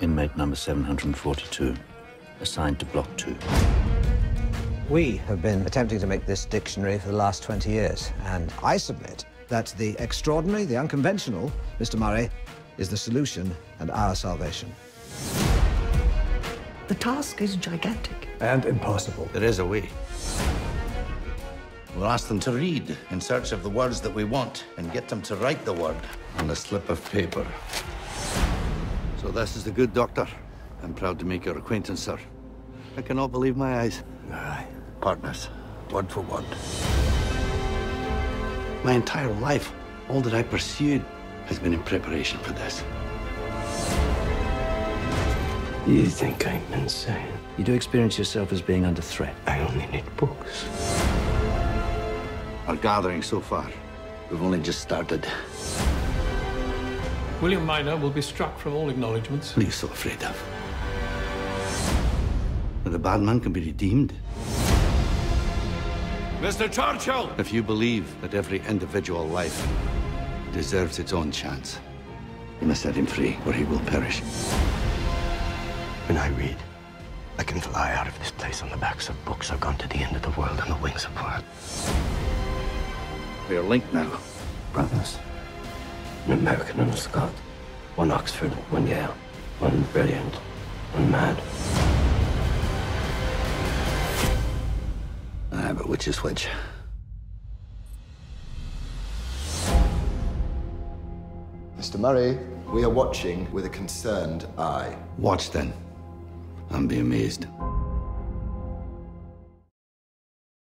unit number 742, assigned to Block 2. We have been attempting to make this dictionary for the last 20 years, and I submit that the extraordinary, the unconventional, Mr. Murray, is the solution and our salvation. The task is gigantic. And impossible. There is a way. We'll ask them to read in search of the words that we want and get them to write the word on a slip of paper. So this is the good doctor. I'm proud to make your acquaintance, sir. I cannot believe my eyes. Aye. Partners, word for word. My entire life, all that I pursued has been in preparation for this. You think I'm insane? You do experience yourself as being under threat. I only need books. Our gathering so far, we've only just started. William Minor will be struck from all acknowledgements. What are you so afraid of? That a bad man can be redeemed? Mr. Churchill! If you believe that every individual life deserves its own chance, you must set him free, or he will perish. When I read, I can fly out of this place on the backs of books. I've gone to the end of the world on the wings apart. We are linked now. Brothers. An American and a Scot. One Oxford, one Yale. One brilliant, one mad. Ah, but which is which? Mr. Murray, we are watching with a concerned eye. Watch then, and be amazed.